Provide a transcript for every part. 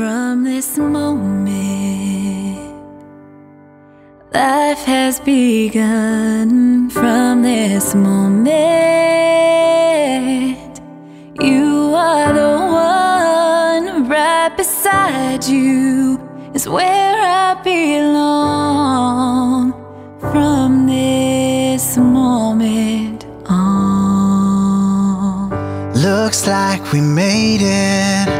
from this moment. Life has begun from this moment. You are the one right beside you, is where I belong from this moment on. Looks like we made it.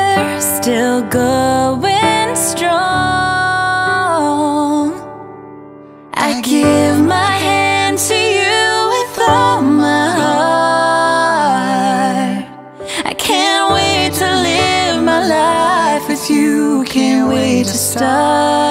still going strong I give my hand to you with all my heart. I can't wait to live my life with you. Can't wait to start.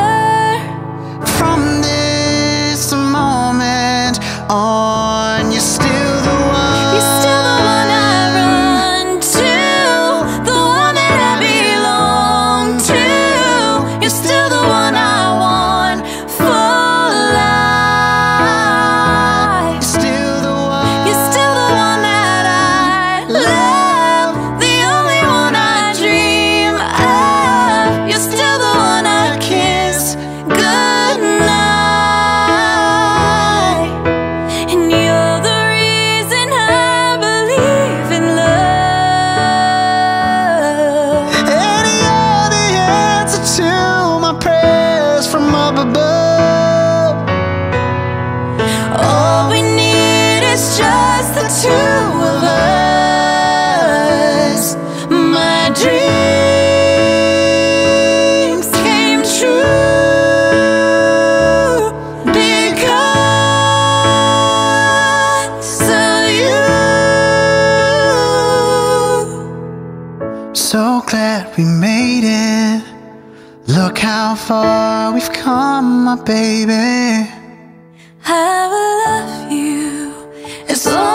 from up above. All we need is just the two of us. My dreams came true Because of you. So glad we made it Look how far we've come, my baby. I will love you as long